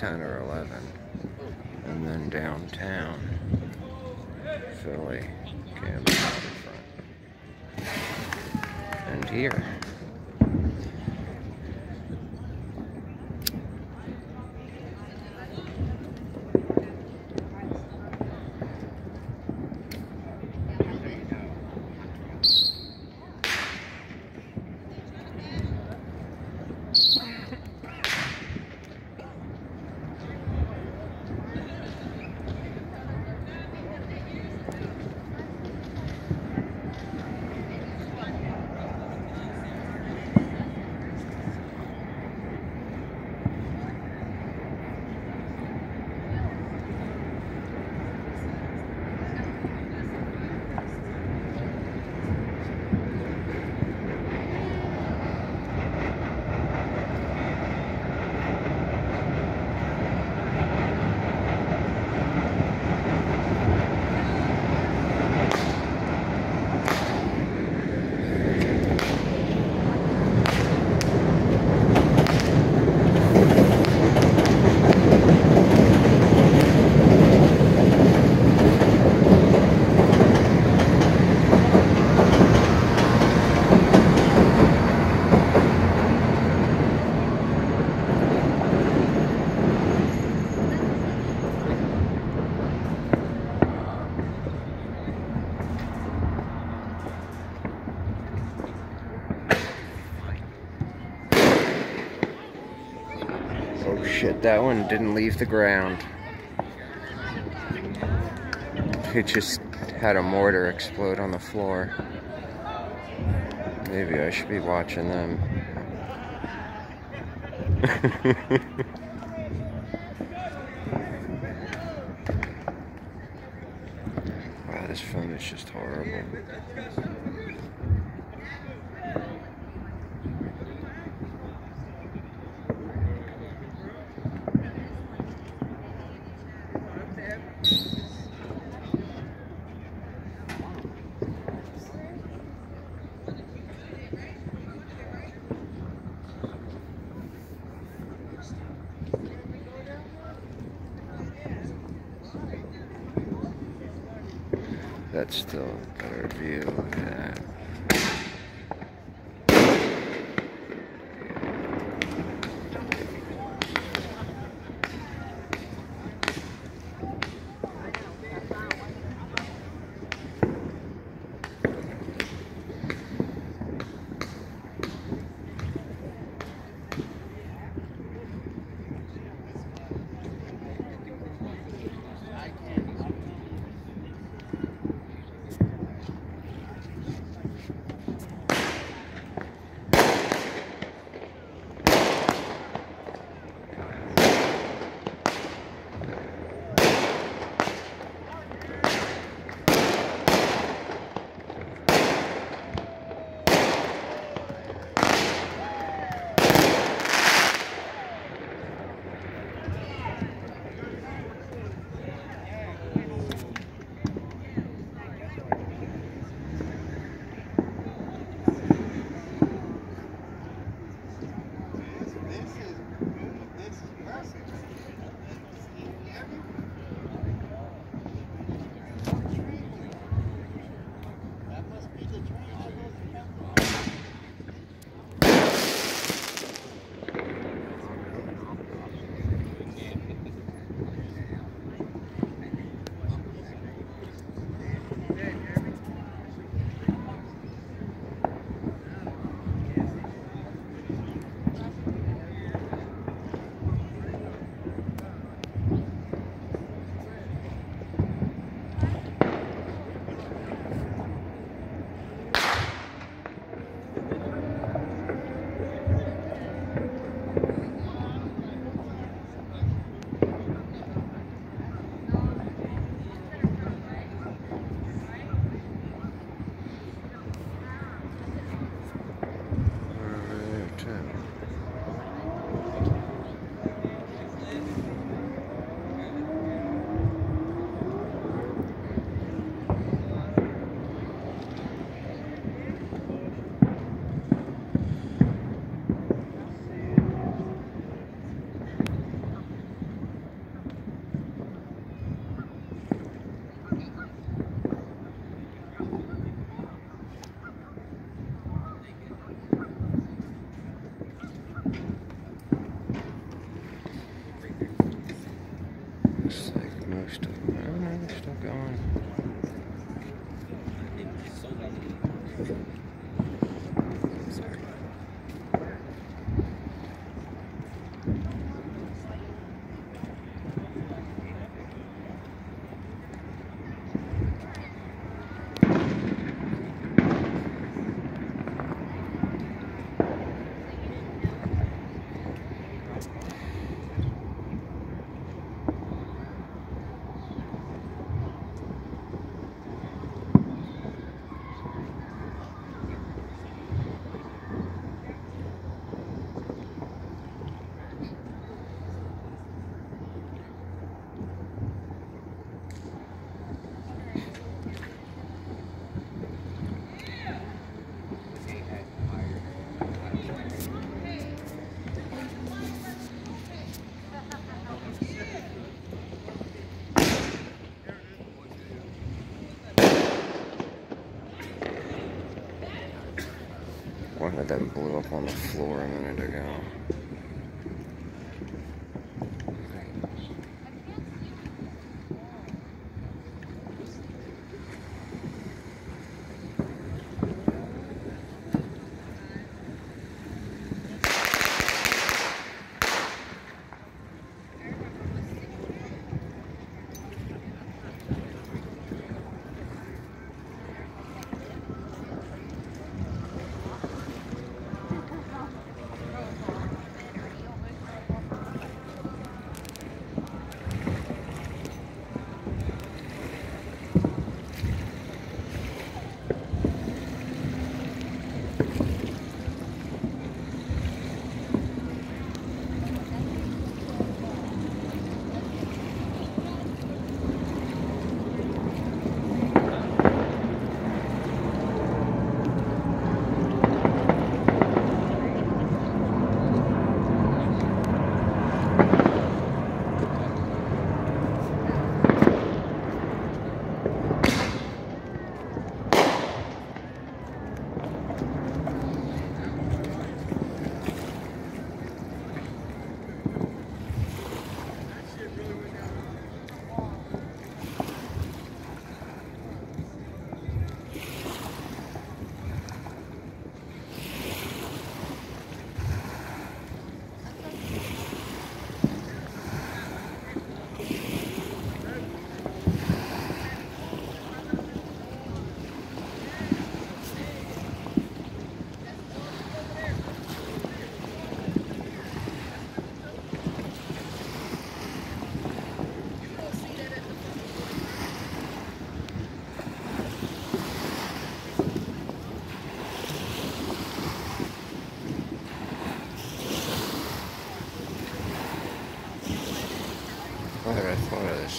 10 or 11. And then downtown, Philly. And here. Oh shit, that one didn't leave the ground. It just had a mortar explode on the floor. Maybe I should be watching them. wow, this film is just horrible. blew up on the floor a minute ago.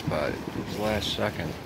spot. It was last second.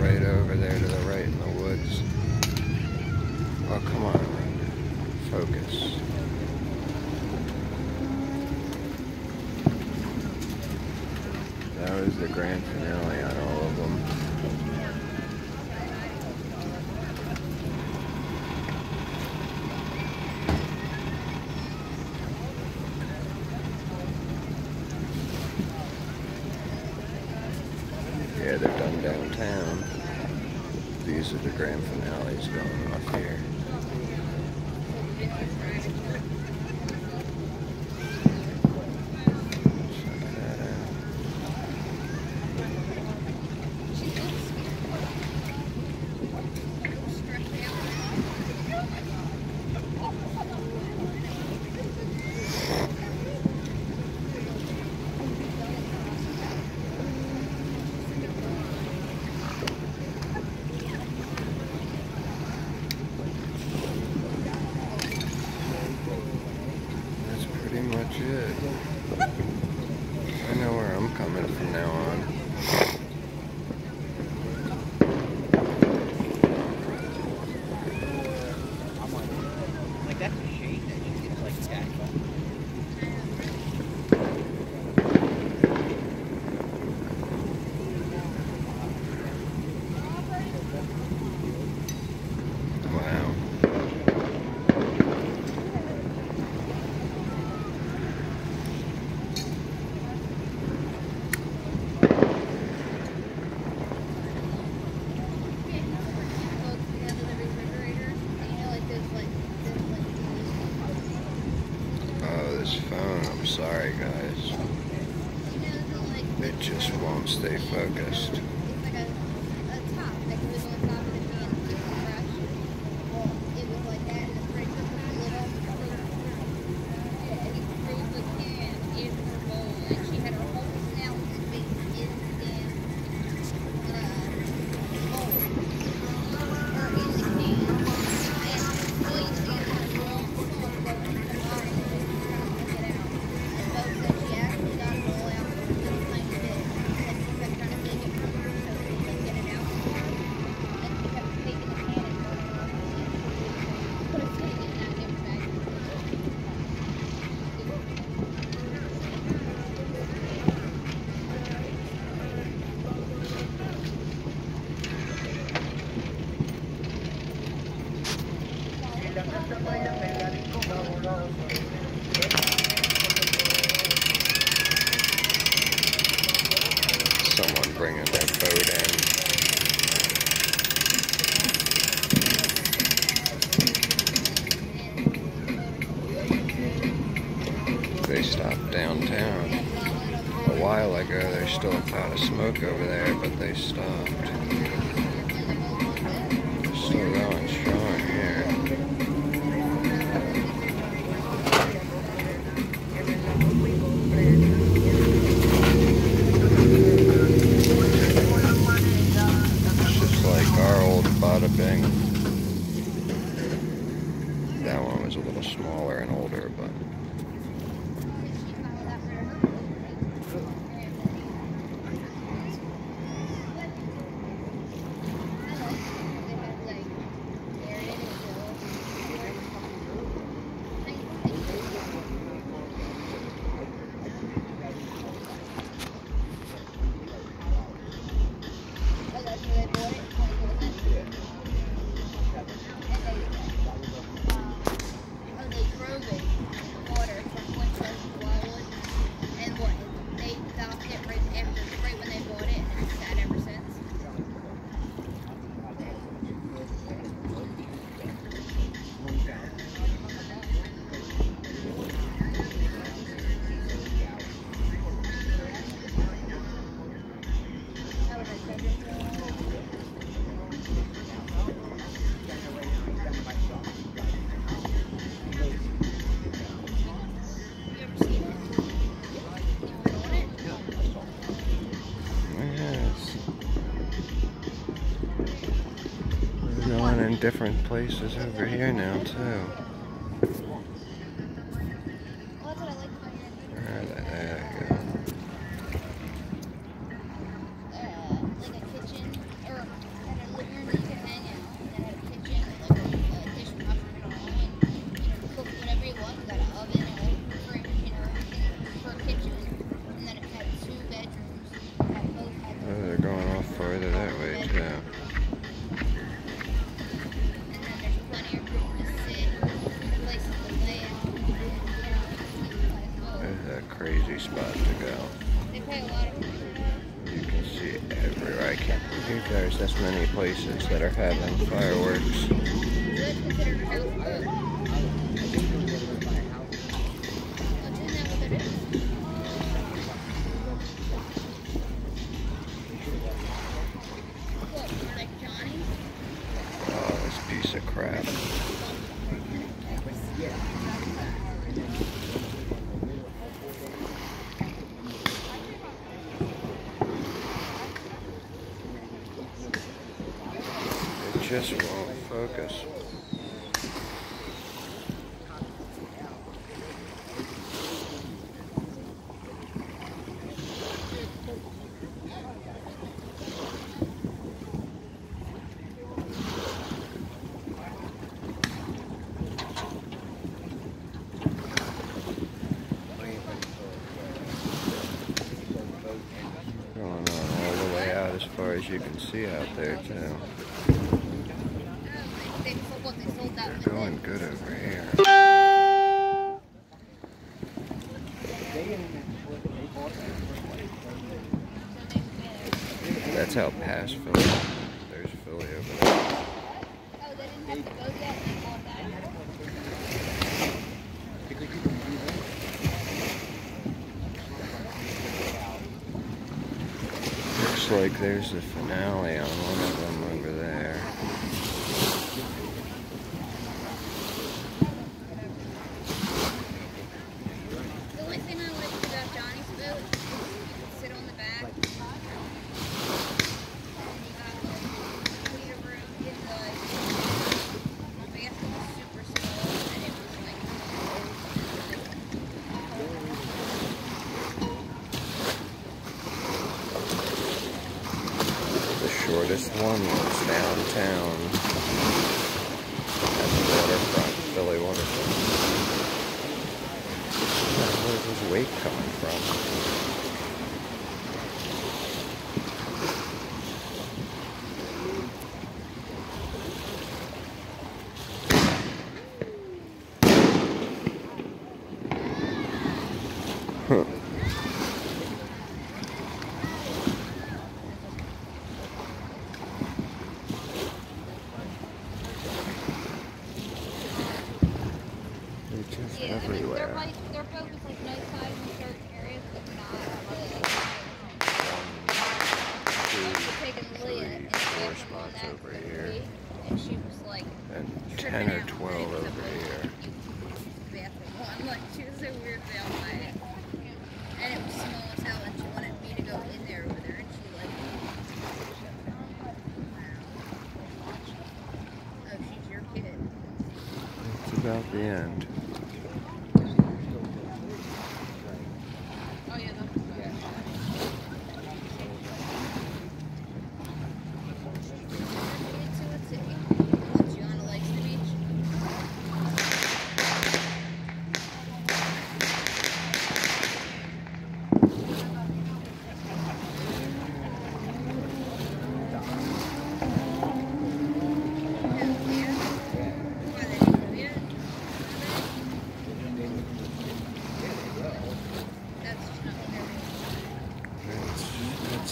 right over there to the right in the woods. Oh, come on. Focus. Just won't stay focused. Different places over here now too. There's this many places that are having fireworks. Oh, this piece of crap. Just won't focus. Going on all the way out as far as you can see out there too. That's how past Philly. There's Philly over there. Looks like there's the finale on one of them. this one was downtown at the waterfront, Philly waterfront. Where's this wake coming from?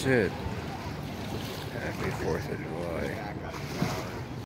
That's it.